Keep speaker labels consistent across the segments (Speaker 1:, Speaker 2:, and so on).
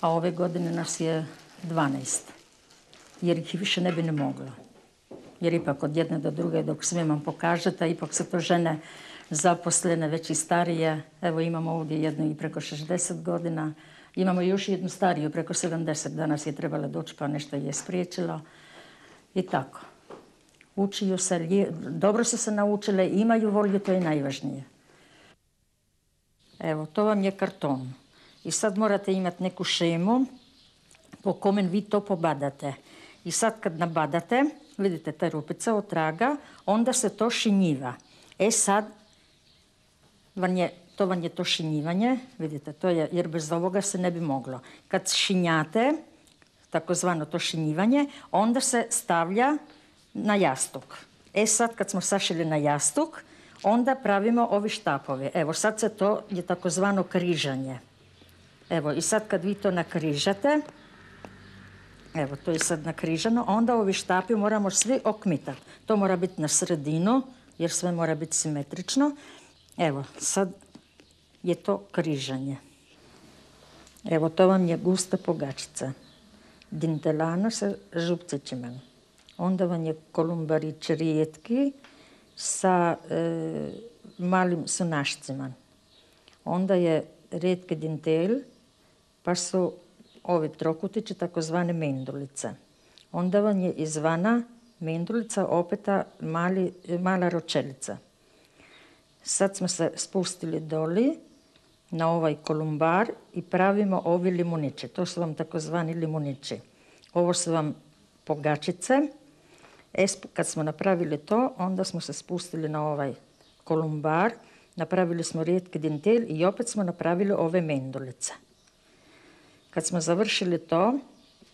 Speaker 1: a ove godine nas je 12. Jer ih više ne bi ne mogla. Jer ipak od jedne do druge dok sve vam pokažete, ipak su to žene zaposlene, već i starije. Evo imamo ovdje jednu i preko 60 godina. Imamo još jednu stariju, preko 70. Danas je trebala doći pa nešto je spriječilo. I tako. Učiju se, dobro su se naučile, imaju volju, to je najvažnije. Evo, to vam je karton. I sad morate imati neku šemu po kome vi to pobadate. I sad kad nabadate, vidite ta rupica od traga, onda se to šinjiva. E sad, to vam je to šinjivanje, vidite, to je, jer bez ovoga se ne bi moglo. Kad šinjate, takozvano to šinjivanje, onda se stavlja na jastuk. E sad kad smo sašili na jastuk, onda pravimo ovi štapovi. Evo sad se to je takozvano križanje. Evo i sad kad vi to nakrižate, evo to je sad nakrižano, onda ovi štapi moramo svi okmitati. To mora biti na sredinu jer sve mora biti simetrično. Evo sad je to križanje. Evo to vam je gusta pogačica. Dintelana sa župcićima. Onda vam je kolumbarić rijetki sa e, malim sunašcima. Onda je rijetki dintel, pa su ove trokutiće takozvane mendulice. Onda vam je izvana mendulica opeta mali, mala ročelica. Sad smo se spustili doli na ovaj kolumbar i pravimo ovi limuniće. To su vam takozvani limunići. Ovo su vam pogačice. E, kad smo napravili to, onda smo se spustili na ovaj kolumbar, napravili smo rijetki dintel i opet smo napravili ove mendulice. Kad smo završili to,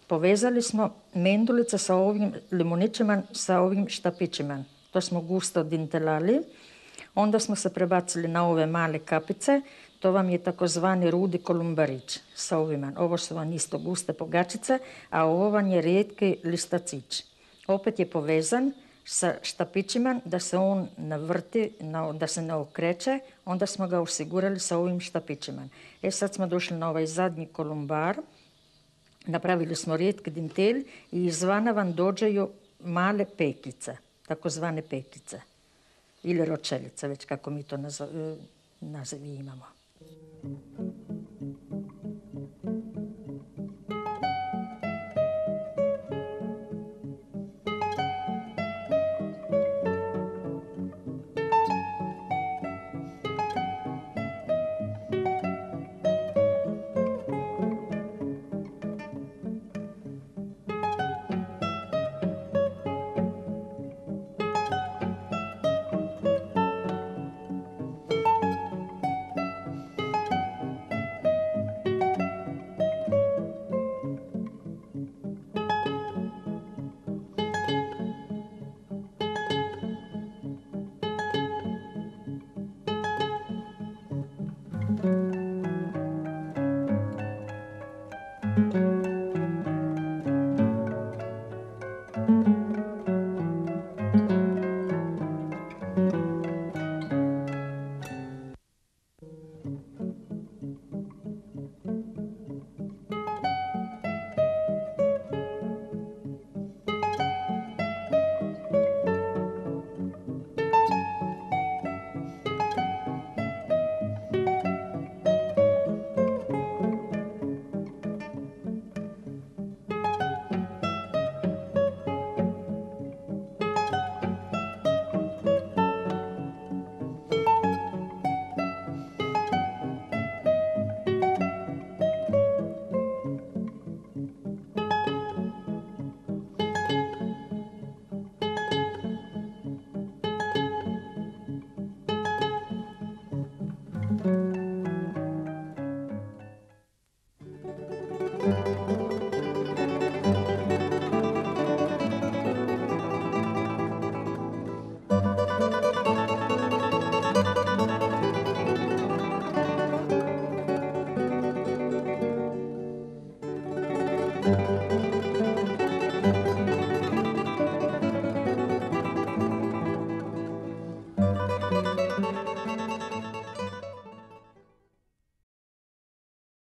Speaker 1: povezali smo mendulice sa ovim limunićima, sa ovim štapićima. To smo gusto dintelali. Onda smo se prebacili na ove male kapice. To vam je takozvani rudi kolumbarić sa ovima. Ovo su vam isto guste pogačice, a ovo vam je rijetki listacić. Opet je povezan sa štapićima da se on navrti, da se ne okreće, onda smo ga osigurali sa ovim štapićima. E sad smo došli na ovaj zadnji kolumbar, napravili smo rijetki dintel i izvana vam dođeju male pekice, takozvane pekice ili ročelice, već kako mi to nazivi imamo.